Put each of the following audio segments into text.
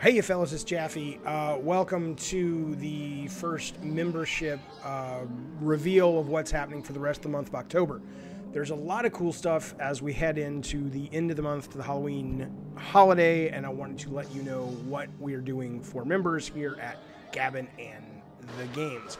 Hey, you fellas, it's Jaffe. Uh, welcome to the first membership uh, reveal of what's happening for the rest of the month of October. There's a lot of cool stuff as we head into the end of the month to the Halloween holiday, and I wanted to let you know what we are doing for members here at Gabbin and the Games.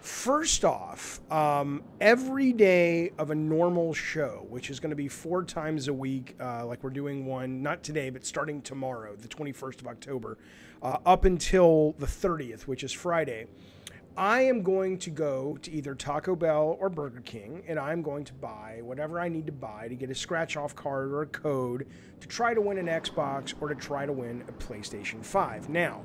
First off, um, every day of a normal show, which is going to be four times a week, uh, like we're doing one, not today, but starting tomorrow, the 21st of October, uh, up until the 30th, which is Friday, I am going to go to either Taco Bell or Burger King, and I'm going to buy whatever I need to buy to get a scratch off card or a code to try to win an Xbox or to try to win a PlayStation 5. Now,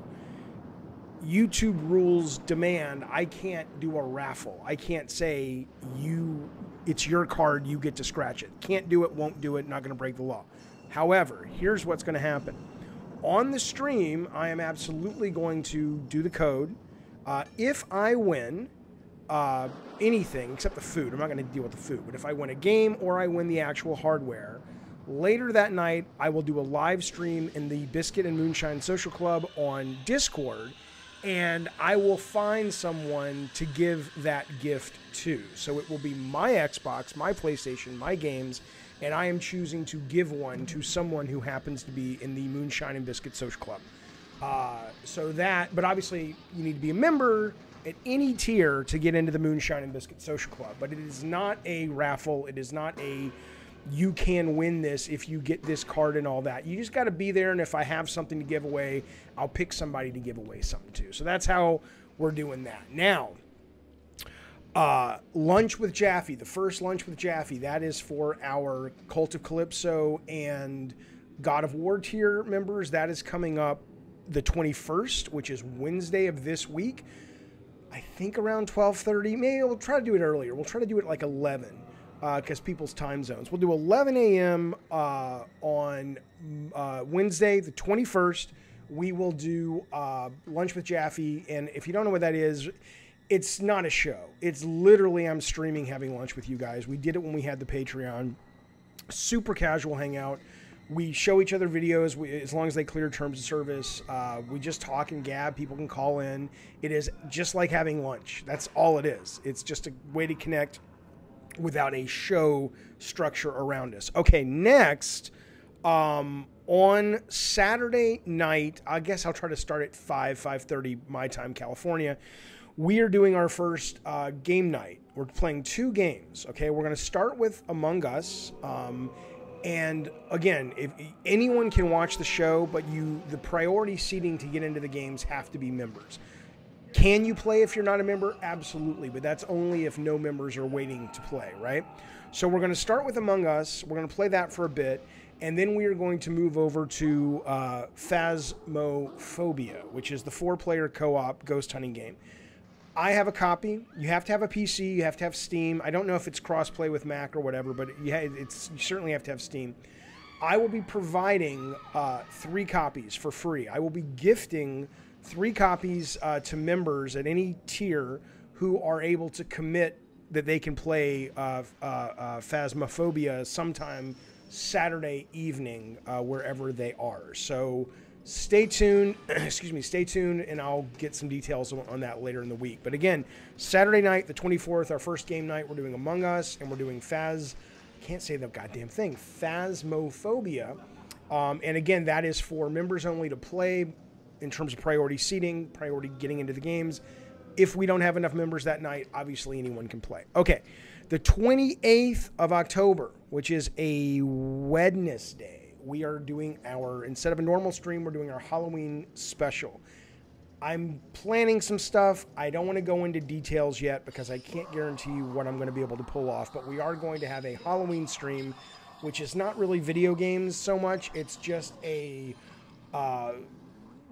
YouTube rules demand I can't do a raffle. I can't say you it's your card, you get to scratch it. Can't do it, won't do it, not going to break the law. However, here's what's going to happen. On the stream, I am absolutely going to do the code. Uh, if I win uh, anything except the food, I'm not going to deal with the food, but if I win a game or I win the actual hardware, later that night, I will do a live stream in the Biscuit and Moonshine Social Club on Discord and I will find someone to give that gift to. So it will be my Xbox, my PlayStation, my games, and I am choosing to give one to someone who happens to be in the Moonshine and Biscuit Social Club. Uh, so that, but obviously, you need to be a member at any tier to get into the Moonshine and Biscuit Social Club. But it is not a raffle. It is not a you can win this if you get this card and all that. You just got to be there. And if I have something to give away, I'll pick somebody to give away something to. So that's how we're doing that. Now, uh, lunch with Jaffe, the first lunch with Jaffe, that is for our Cult of Calypso and God of War tier members. That is coming up the 21st, which is Wednesday of this week. I think around 12:30. Maybe we'll try to do it earlier. We'll try to do it like 11 because uh, people's time zones. We'll do 11 a.m. Uh, on uh, Wednesday, the 21st. We will do uh, lunch with Jaffe, and if you don't know what that is, it's not a show. It's literally I'm streaming having lunch with you guys. We did it when we had the Patreon. Super casual hangout. We show each other videos we, as long as they clear terms of service. Uh, we just talk and gab. People can call in. It is just like having lunch. That's all it is. It's just a way to connect without a show structure around us. Okay, next, um, on Saturday night, I guess I'll try to start at 5, 5.30 my time, California. We are doing our first uh, game night. We're playing two games, okay? We're going to start with Among Us. Um, and again, if anyone can watch the show, but you the priority seating to get into the games have to be members. Can you play if you're not a member? Absolutely, but that's only if no members are waiting to play, right? So we're going to start with Among Us. We're going to play that for a bit, and then we are going to move over to uh, Phasmophobia, which is the four-player co-op ghost hunting game. I have a copy. You have to have a PC. You have to have Steam. I don't know if it's cross-play with Mac or whatever, but it's you certainly have to have Steam. I will be providing uh, three copies for free. I will be gifting three copies uh, to members at any tier who are able to commit that they can play uh, uh, uh Phasmophobia sometime Saturday evening uh, wherever they are. So stay tuned. excuse me. Stay tuned, and I'll get some details on, that later in the week. But again, Saturday night, the 24th, our first game night, we're doing Among Us, and we're doing Phas. Can't say the goddamn thing. Phasmophobia. Um, and again, that is for members only to play in terms of priority seating, priority getting into the games. If we don't have enough members that night, obviously anyone can play. Okay, the 28th of October, which is a Wednesday, we are doing our, instead of a normal stream, we're doing our Halloween special. I'm planning some stuff. I don't want to go into details yet because I can't guarantee you what I'm going to be able to pull off, but we are going to have a Halloween stream, which is not really video games so much. It's just a uh,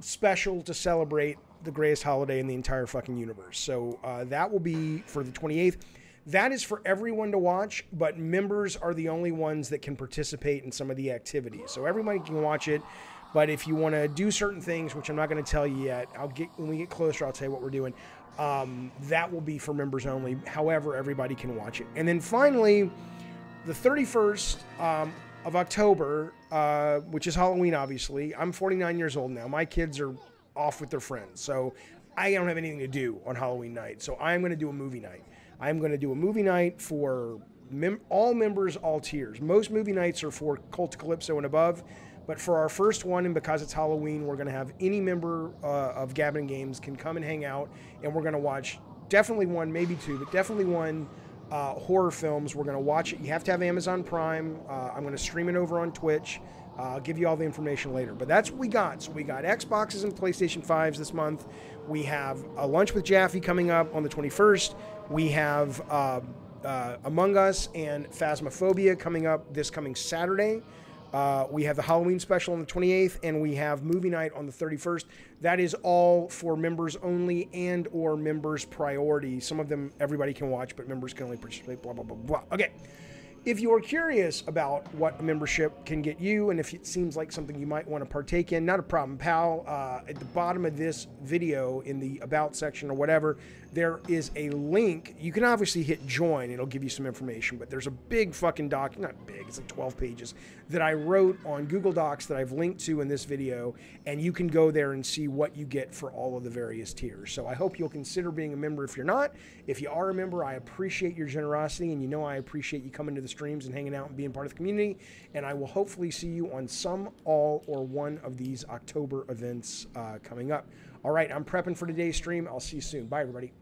special to celebrate the greatest holiday in the entire fucking universe. So uh, that will be for the 28th. That is for everyone to watch, but members are the only ones that can participate in some of the activities. So everybody can watch it. But if you want to do certain things, which I'm not going to tell you yet, I'll get when we get closer. I'll tell you what we're doing. Um, that will be for members only. However, everybody can watch it. And then finally, the 31st, um, of October, uh, which is Halloween, obviously. I'm 49 years old now. My kids are off with their friends, so I don't have anything to do on Halloween night. So I'm going to do a movie night. I'm going to do a movie night for mem- all members, all tiers. Most movie nights are for Cult Calypso and above. But for our first one, and because it's Halloween, we're going to have any member uh, of Gabbin Games can come and hang out, and we're going to watch definitely one, maybe two, but definitely one uh, horror films. We're going to watch it. You have to have Amazon Prime. Uh, I'm going to stream it over on Twitch. Uh, I'll give you all the information later. But that's what we got. So we got Xboxes and PlayStation 5s this month. We have a lunch with Jaffe coming up on the 21st. We have uh, Among Us and Phasmophobia coming up this coming Saturday. Uh, we have the Halloween special on the 28th, and we have movie night on the 31st. That is all for members only and or members priority. Some of them everybody can watch, but members can only participate. Blah blah blah blah. Okay. If you are curious about what a membership can get you, and if it seems like something you might want to partake in, not a problem, pal. Uh, at the bottom of this video, in the About section or whatever, there is a link. You can obviously hit join, it'll give you some information, but there's a big fucking doc, not big, it's like 12 pages, that I wrote on Google Docs that I've linked to in this video, and you can go there and see what you get for all of the various tiers. So I hope you'll consider being a member if you're not. If you are a member, I appreciate your generosity, and you know I appreciate you coming to the streams and hanging out and being part of the community. And I will hopefully see you on some, all, or one of these October events uh, coming up. All right, I'm prepping for today's stream. I'll see you soon. Bye, everybody.